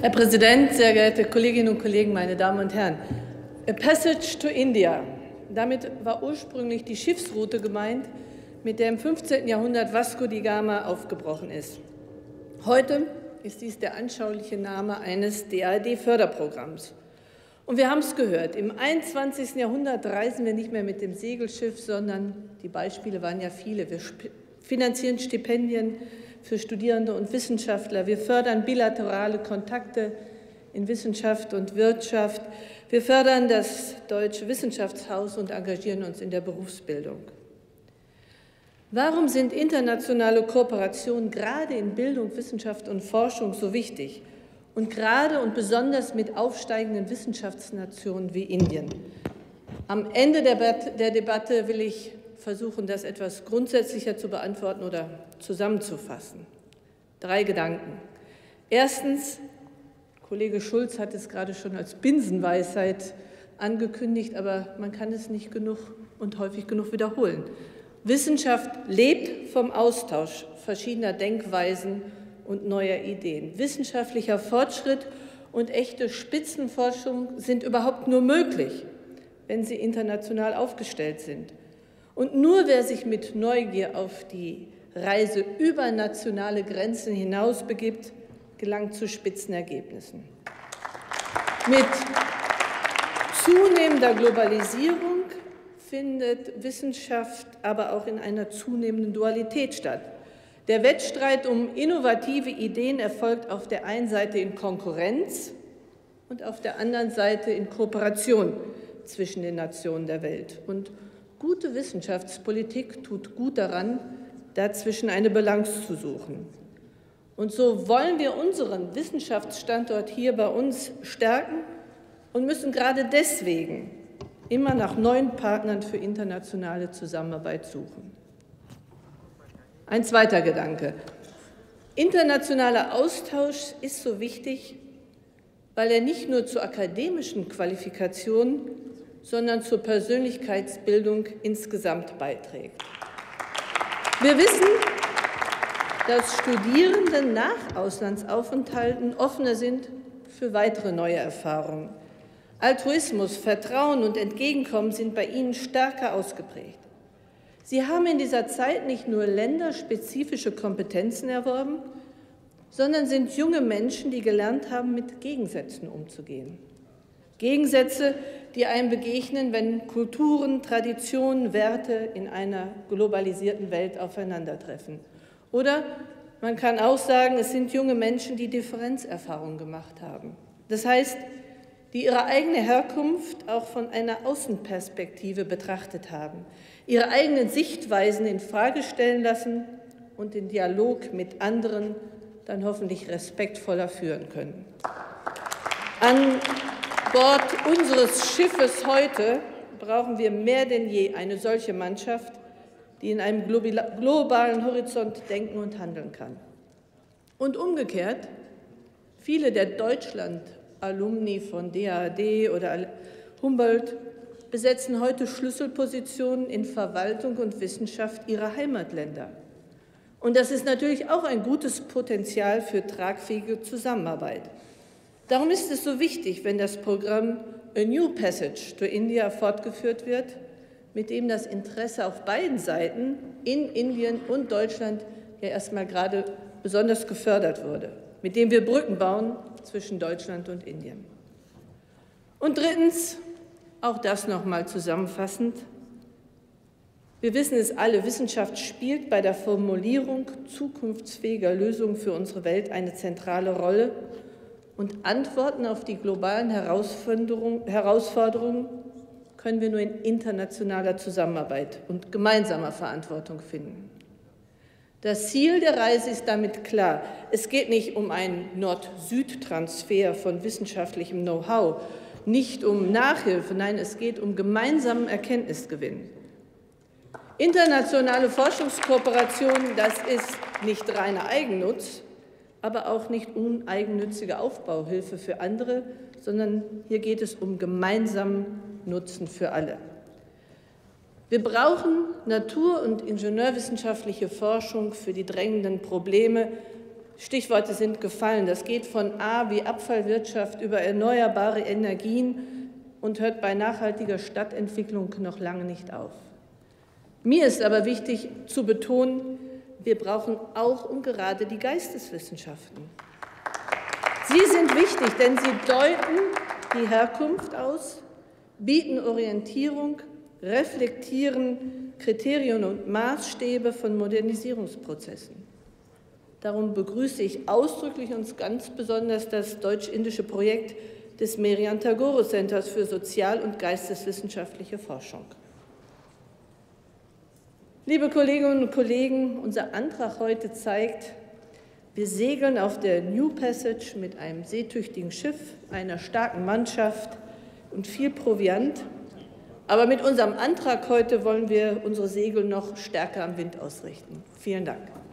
Herr Präsident, sehr geehrte Kolleginnen und Kollegen, meine Damen und Herren! A Passage to India. Damit war ursprünglich die Schiffsroute gemeint, mit der im 15. Jahrhundert Vasco di Gama aufgebrochen ist. Heute ist dies der anschauliche Name eines DAD-Förderprogramms. Und wir haben es gehört, im 21. Jahrhundert reisen wir nicht mehr mit dem Segelschiff, sondern die Beispiele waren ja viele. Wir finanzieren Stipendien für Studierende und Wissenschaftler. Wir fördern bilaterale Kontakte in Wissenschaft und Wirtschaft. Wir fördern das Deutsche Wissenschaftshaus und engagieren uns in der Berufsbildung. Warum sind internationale Kooperationen gerade in Bildung, Wissenschaft und Forschung so wichtig? Und gerade und besonders mit aufsteigenden Wissenschaftsnationen wie Indien. Am Ende der Debatte will ich versuchen, das etwas grundsätzlicher zu beantworten oder zusammenzufassen. Drei Gedanken. Erstens, Kollege Schulz hat es gerade schon als Binsenweisheit angekündigt, aber man kann es nicht genug und häufig genug wiederholen. Wissenschaft lebt vom Austausch verschiedener Denkweisen und neuer Ideen. Wissenschaftlicher Fortschritt und echte Spitzenforschung sind überhaupt nur möglich, wenn sie international aufgestellt sind. Und nur wer sich mit Neugier auf die Reise über nationale Grenzen hinaus begibt, gelangt zu Spitzenergebnissen. Mit zunehmender Globalisierung findet Wissenschaft aber auch in einer zunehmenden Dualität statt. Der Wettstreit um innovative Ideen erfolgt auf der einen Seite in Konkurrenz und auf der anderen Seite in Kooperation zwischen den Nationen der Welt. Und Gute Wissenschaftspolitik tut gut daran, dazwischen eine Balance zu suchen. Und so wollen wir unseren Wissenschaftsstandort hier bei uns stärken und müssen gerade deswegen immer nach neuen Partnern für internationale Zusammenarbeit suchen. Ein zweiter Gedanke. Internationaler Austausch ist so wichtig, weil er nicht nur zu akademischen Qualifikationen, sondern zur Persönlichkeitsbildung insgesamt beiträgt. Wir wissen, dass Studierende nach Auslandsaufenthalten offener sind für weitere neue Erfahrungen. Altruismus, Vertrauen und Entgegenkommen sind bei ihnen stärker ausgeprägt. Sie haben in dieser Zeit nicht nur länderspezifische Kompetenzen erworben, sondern sind junge Menschen, die gelernt haben, mit Gegensätzen umzugehen. Gegensätze, die einem begegnen, wenn Kulturen, Traditionen, Werte in einer globalisierten Welt aufeinandertreffen. Oder man kann auch sagen, es sind junge Menschen, die Differenzerfahrungen gemacht haben. Das heißt, die ihre eigene Herkunft auch von einer Außenperspektive betrachtet haben, ihre eigenen Sichtweisen in Frage stellen lassen und den Dialog mit anderen dann hoffentlich respektvoller führen können. An Bord unseres Schiffes heute brauchen wir mehr denn je eine solche Mannschaft, die in einem globalen Horizont denken und handeln kann. Und umgekehrt, viele der Deutschland-Alumni von DAAD oder Humboldt besetzen heute Schlüsselpositionen in Verwaltung und Wissenschaft ihrer Heimatländer. Und das ist natürlich auch ein gutes Potenzial für tragfähige Zusammenarbeit. Darum ist es so wichtig, wenn das Programm A New Passage to India fortgeführt wird, mit dem das Interesse auf beiden Seiten in Indien und Deutschland ja erstmal gerade besonders gefördert wurde, mit dem wir Brücken bauen zwischen Deutschland und Indien. Und drittens, auch das nochmal zusammenfassend, wir wissen es alle, Wissenschaft spielt bei der Formulierung zukunftsfähiger Lösungen für unsere Welt eine zentrale Rolle und Antworten auf die globalen Herausforderungen können wir nur in internationaler Zusammenarbeit und gemeinsamer Verantwortung finden. Das Ziel der Reise ist damit klar. Es geht nicht um einen Nord-Süd-Transfer von wissenschaftlichem Know-how, nicht um Nachhilfe, nein, es geht um gemeinsamen Erkenntnisgewinn. Internationale Forschungskooperation, das ist nicht reiner Eigennutz, aber auch nicht uneigennützige Aufbauhilfe für andere, sondern hier geht es um gemeinsamen Nutzen für alle. Wir brauchen natur- und ingenieurwissenschaftliche Forschung für die drängenden Probleme. Stichworte sind gefallen. Das geht von A wie Abfallwirtschaft über erneuerbare Energien und hört bei nachhaltiger Stadtentwicklung noch lange nicht auf. Mir ist aber wichtig zu betonen, wir brauchen auch und gerade die Geisteswissenschaften. Sie sind wichtig, denn sie deuten die Herkunft aus, bieten Orientierung, reflektieren Kriterien und Maßstäbe von Modernisierungsprozessen. Darum begrüße ich ausdrücklich und ganz besonders das deutsch-indische Projekt des Merian Tagore Centers für Sozial- und Geisteswissenschaftliche Forschung. Liebe Kolleginnen und Kollegen, unser Antrag heute zeigt, wir segeln auf der New Passage mit einem seetüchtigen Schiff, einer starken Mannschaft und viel Proviant. Aber mit unserem Antrag heute wollen wir unsere Segel noch stärker am Wind ausrichten. Vielen Dank.